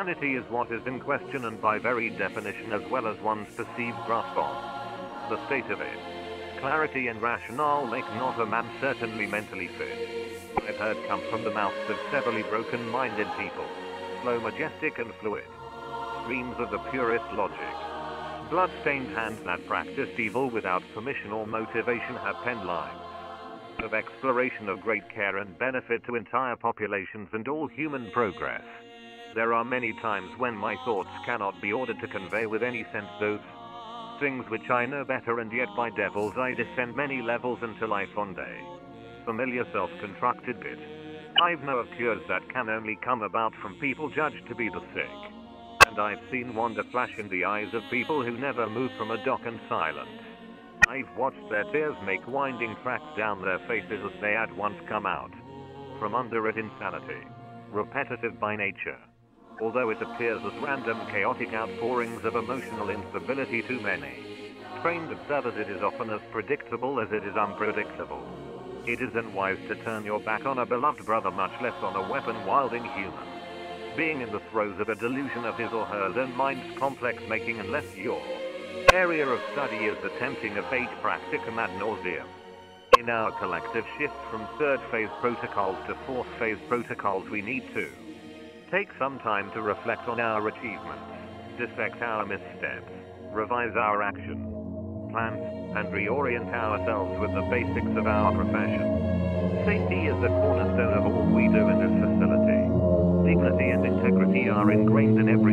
Clarity is what is in question and by very definition as well as one's perceived grasp on the state of it. Clarity and rationale make not a man certainly mentally fit. I've heard come from the mouths of severely broken-minded people. Slow, majestic and fluid. Streams of the purest logic. Blood-stained hands that practiced evil without permission or motivation have penned lines of exploration of great care and benefit to entire populations and all human progress. There are many times when my thoughts cannot be ordered to convey with any sense those things which I know better and yet by devils I descend many levels until I find a familiar self-constructed bit. I've know of cures that can only come about from people judged to be the sick. And I've seen wonder flash in the eyes of people who never move from a dock and silent. I've watched their tears make winding tracks down their faces as they at once come out from under it insanity, repetitive by nature. Although it appears as random, chaotic outpourings of emotional instability to many, trained observers, it is often as predictable as it is unpredictable. It isn't wise to turn your back on a beloved brother, much less on a weapon wild inhuman. Being in the throes of a delusion of his or her own mind's complex making unless your area of study is attempting a fate practicum ad nauseum. In our collective shift from third phase protocols to fourth phase protocols, we need to take some time to reflect on our achievements, dissect our missteps, revise our action plans, and reorient ourselves with the basics of our profession. Safety is the cornerstone of all we do in this facility. Dignity and integrity are ingrained in every